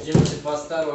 девочек вас осторожно